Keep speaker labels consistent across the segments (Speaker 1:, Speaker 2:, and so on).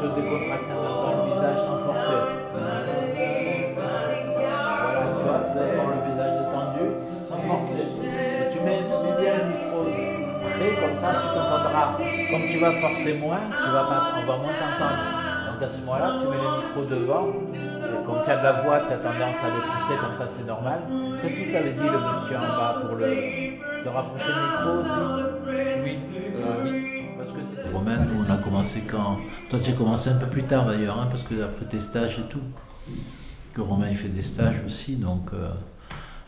Speaker 1: te décontracter en même temps le visage sans forcer.
Speaker 2: Voilà, tu acceptes par le
Speaker 1: visage détendu, sans forcer. Tu mets, bien le micro près, comme ça tu t'entendras. Comme tu vas forcer moins, tu vas pas, on va moins t'entendre. Donc à ce moment-là, tu mets le micro devant. Et comme tu as de la voix, tu as tendance à le pousser, comme ça c'est normal. Qu'est-ce que tu avais dit le monsieur en bas pour le. rapprocher le micro aussi?
Speaker 3: Oui, euh, oui.
Speaker 1: Romain, nous on a commencé quand Toi tu as commencé un peu plus tard d'ailleurs, hein, parce que après tes stages et tout. Que Romain il fait des stages aussi, donc. euh,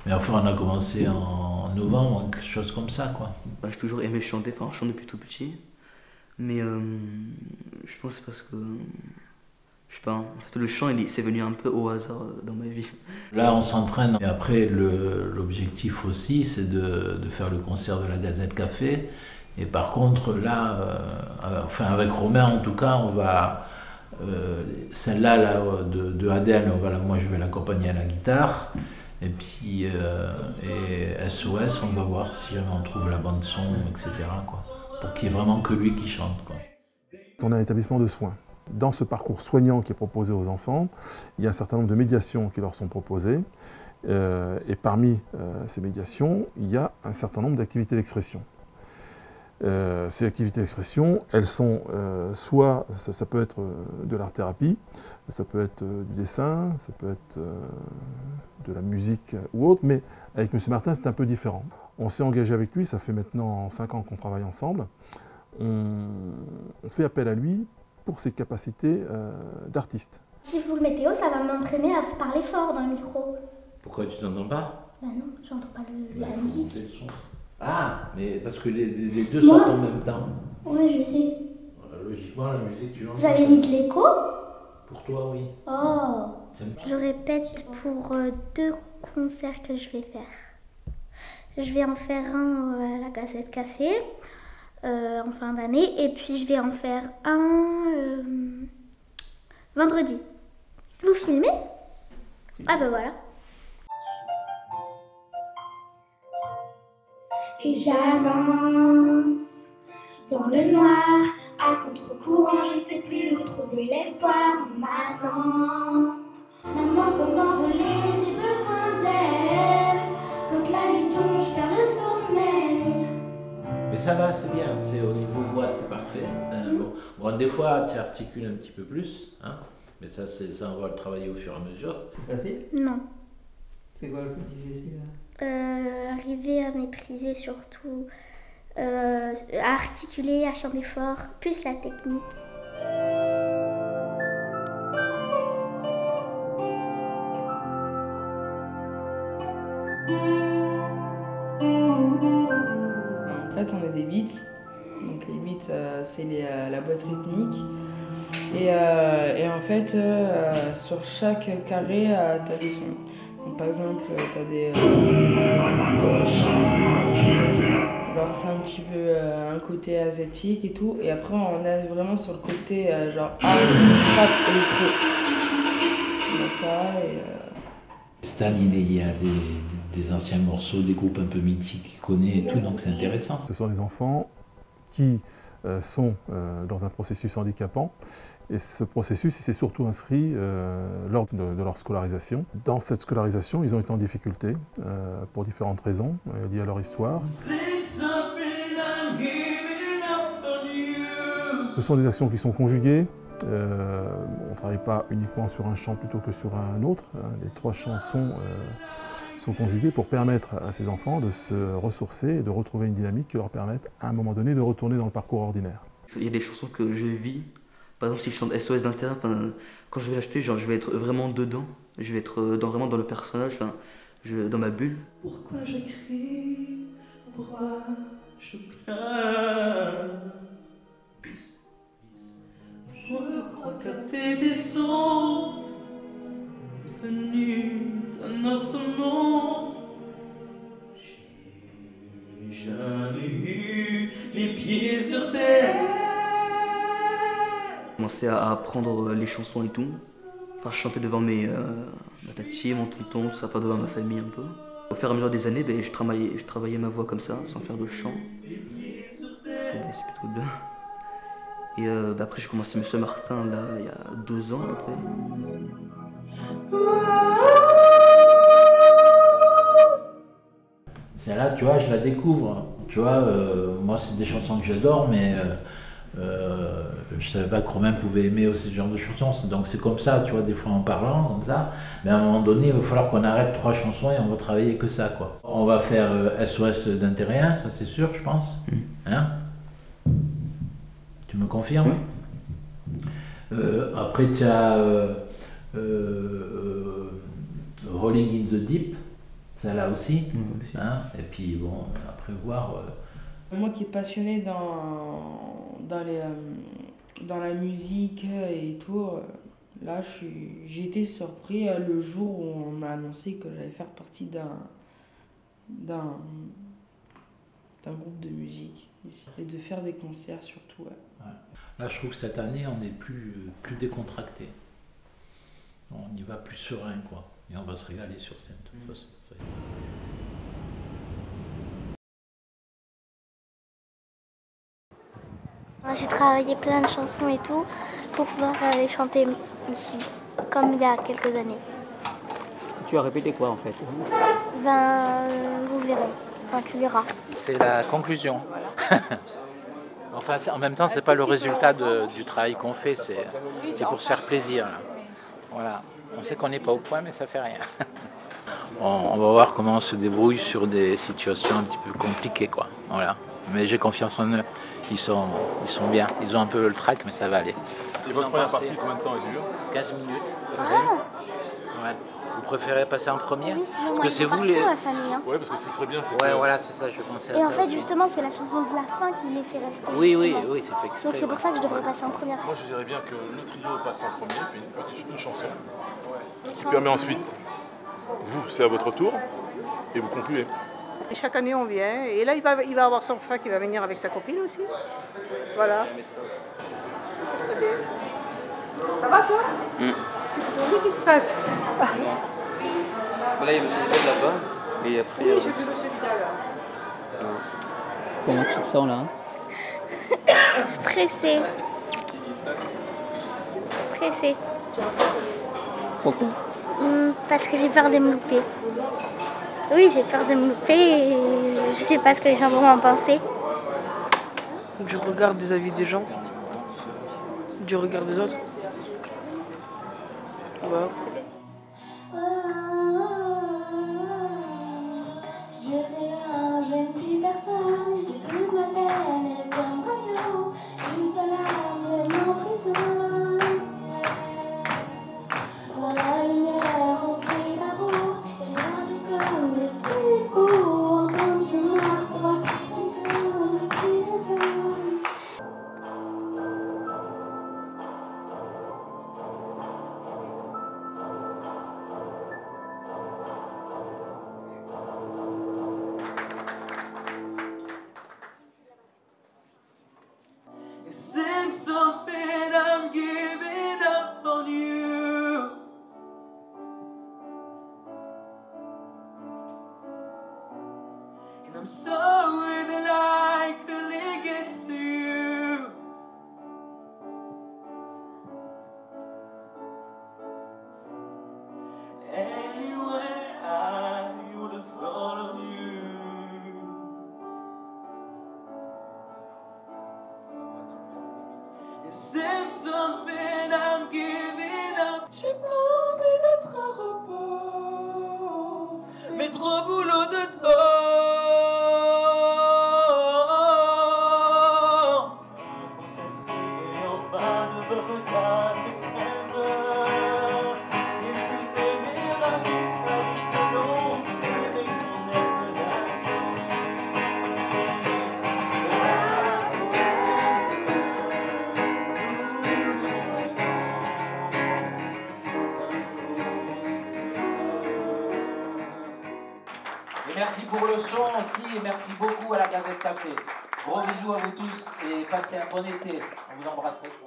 Speaker 1: Mais enfin on a commencé en novembre, quelque chose comme ça quoi.
Speaker 4: Bah, j'ai toujours aimé chanter, enfin, je chante depuis tout petit. Mais euh, je pense que c'est parce que. Je sais pas, en fait, le chant, c'est venu un peu au hasard dans ma vie.
Speaker 1: Là, on s'entraîne. Et après, l'objectif aussi, c'est de, de faire le concert de la Gazette Café. Et par contre, là, euh, euh, enfin, avec Romain, en tout cas, on va. euh, Celle-là, là, de, Adèle, moi, je vais l'accompagner à la guitare. Et puis, SOS, on va voir si on trouve la bande-son, etc. Quoi, pour qu'il n'y ait vraiment que lui qui chante. Quoi.
Speaker 5: On a un établissement de soins. Dans ce parcours soignant qui est proposé aux enfants, il y a un certain nombre de médiations qui leur sont proposées. Et parmi ces médiations, il y a un certain nombre d'activités d'expression. Euh, ces activités d'expression, elles sont euh, soit, ça, ça peut être euh, de l'art-thérapie, ça peut être euh, du dessin, ça peut être euh, de la musique ou autre, mais avec M. Martin, c'est un peu différent. On s'est engagé avec lui, ça fait maintenant 5 ans qu'on travaille ensemble. On, on fait appel à lui pour ses capacités euh, d'artiste.
Speaker 6: Si vous le mettez haut, ça va m'entraîner à parler fort dans le micro.
Speaker 1: Pourquoi tu t'entends pas?
Speaker 6: Bah non, j'entends pas le- la musique.
Speaker 1: Ah, mais parce que les, deux
Speaker 6: Moi
Speaker 1: sortent en même temps.
Speaker 6: Ouais, je sais.
Speaker 1: Logiquement, la musique, tu l'entends.
Speaker 6: Vous avez mis de l'écho?
Speaker 1: Pour toi, oui.
Speaker 6: Oh Je répète pour euh, deux concerts que je vais faire. Je vais en faire un euh, à la Gazette Café euh, en fin d'année et puis je vais en faire un euh, vendredi. Vous filmez? Ah bah voilà. Et j'avance dans le noir, à contre-courant, je ne sais plus où trouver l'espoir, on m'attend. Maman, pour m'envoler, j'ai besoin d'air. Quand la nuit tombe, je perds le sommeil.
Speaker 1: Mais ça va, c'est bien. C'est au niveau voix, c'est parfait. Un bon. Bon, des fois, tu articules un petit peu plus, hein. Mais ça, ça, on va le travailler au fur et à mesure.
Speaker 3: C'est facile?
Speaker 6: Non.
Speaker 3: C'est quoi le plus difficile
Speaker 6: Euh, arriver à maîtriser surtout, euh, à articuler, à chanter fort, plus la technique.
Speaker 7: En fait, on a des beats. Donc les beats, euh, c'est euh, la boîte rythmique. Et, euh, et en fait, euh, sur chaque carré, tu as des sons. Donc, par exemple, tu as des. euh, alors, c'est un petit peu euh, un côté asiatique et tout. Et après, on est vraiment sur le côté euh, genre art, trap, électro. On a ça et. euh,
Speaker 1: Stan, il, y a des, des anciens morceaux, des groupes un peu mythiques qu'il connaît et tout, donc c'est intéressant.
Speaker 5: Ce sont des enfants qui euh, sont euh, dans un processus handicapant. Et ce processus, s'est surtout inscrit euh, lors de, leur scolarisation. Dans cette scolarisation, ils ont été en difficulté euh, pour différentes raisons euh, liées à leur histoire. Ce sont des actions qui sont conjuguées. Euh, on ne travaille pas uniquement sur un chant plutôt que sur un autre. hein. Les trois chansons euh, sont conjugués pour permettre à ces enfants de se ressourcer et de retrouver une dynamique qui leur permette à un moment donné de retourner dans le parcours ordinaire.
Speaker 4: Il y a des chansons que je vis. Par exemple, si je chante SOS d'un terrain, quand je vais l'acheter, genre, je vais être vraiment dedans. Je vais être euh, dans, vraiment dans le personnage, enfin, je, dans ma bulle.
Speaker 2: Pourquoi je crie Pourquoi je pleure?
Speaker 4: Commencé à apprendre euh, les chansons et tout. Enfin, je chantais devant mes, euh, ma tati, mon tonton, tout ça, enfin devant ma famille un peu. Au fur et à mesure des années, ben, je, travaillais, je travaillais ma voix comme ça, sans faire de chant. Ben, C'est plutôt bien. Et euh, ben, après, j'ai commencé M. Martin, là, il y a deux ans à peu près.
Speaker 1: Celle-là, tu vois, je la découvre. Tu vois, euh, moi, c'est des chansons que j'adore, mais euh, je savais pas que Romain pouvait aimer aussi ce genre de chansons. Donc c'est comme ça, tu vois, des fois en parlant, comme ça. Mais à un moment donné, il va falloir qu'on arrête trois chansons et on va travailler que ça, quoi. On va faire SOS d'intérêt, ça c'est sûr, je pense. Hein? Tu me confirmes? Après, tu as Rolling in the Deep. Ça là aussi. Hein? Et puis bon, après voir.
Speaker 2: Euh, Moi qui est passionné dans, dans, les, euh, dans la musique et tout, euh, là j'ai été surpris le jour où on m'a annoncé que j'allais faire partie d'un d'un groupe de musique et de faire des concerts surtout.
Speaker 1: Là je trouve que cette année on est plus, plus décontracté. On y va plus serein quoi. Et on va se régaler sur scène.
Speaker 6: J'ai travaillé plein de chansons et tout pour pouvoir aller chanter ici, comme il y a quelques années.
Speaker 8: Tu as répété quoi en fait?
Speaker 6: Ben, vous verrez. Enfin, tu verras.
Speaker 1: C'est la conclusion. enfin, en même temps, c'est pas le résultat du travail qu'on fait, c'est pour se faire plaisir. Voilà. On sait qu'on n'est pas au point, mais ça fait rien. on, va voir comment on se débrouille sur des situations un petit peu compliquées, quoi. Voilà. Mais j'ai confiance en eux. Ils sont, ils sont bien. Ils ont un peu le trac, mais ça va aller.
Speaker 9: Et votre première partie, combien de temps elle dure
Speaker 1: 15 minutes.
Speaker 6: Ah.
Speaker 1: Ouais. Vous préférez passer en premier
Speaker 6: oui,
Speaker 1: Parce que c'est vous les.
Speaker 6: La famille, hein.
Speaker 9: Ouais, parce que ce serait bien.
Speaker 1: Ouais, voilà, c'est ça, je pensais à
Speaker 6: Et
Speaker 1: ça.
Speaker 6: en fait,
Speaker 1: aussi.
Speaker 6: justement, c'est la chanson de la fin qui les fait rester.
Speaker 1: Oui, oui, oui, c'est fait exprès.
Speaker 6: Donc c'est pour ça que je devrais passer en première.
Speaker 9: Moi, je dirais bien que le trio passe en premier, fait une petite une chanson, qui permet ensuite, vous, c'est à votre tour, et vous concluez.
Speaker 10: Et chaque année on vient, et là il va, il va avoir son frère qui va venir avec sa copine aussi. Voilà. Ça va toi? C'est pour lui qui se passe.
Speaker 8: Là, il y a monsieur Vidal là-bas. Et après.
Speaker 10: Oui,
Speaker 8: euh,
Speaker 10: j'ai vu monsieur Vidal. là.
Speaker 8: Comment tu te sens là
Speaker 6: Stressée. Stressée.
Speaker 8: Pourquoi?
Speaker 6: Hmm, Parce que j'ai peur de me louper. Oui, j'ai peur de me louper et je sais pas ce que les gens vont en penser.
Speaker 2: Du regard des avis des gens, du regard des autres. Voilà.
Speaker 1: Merci pour le son aussi, et merci beaucoup à la Gazette Café. Gros bisous à vous tous et passez un bon été. On vous embrasse très fort.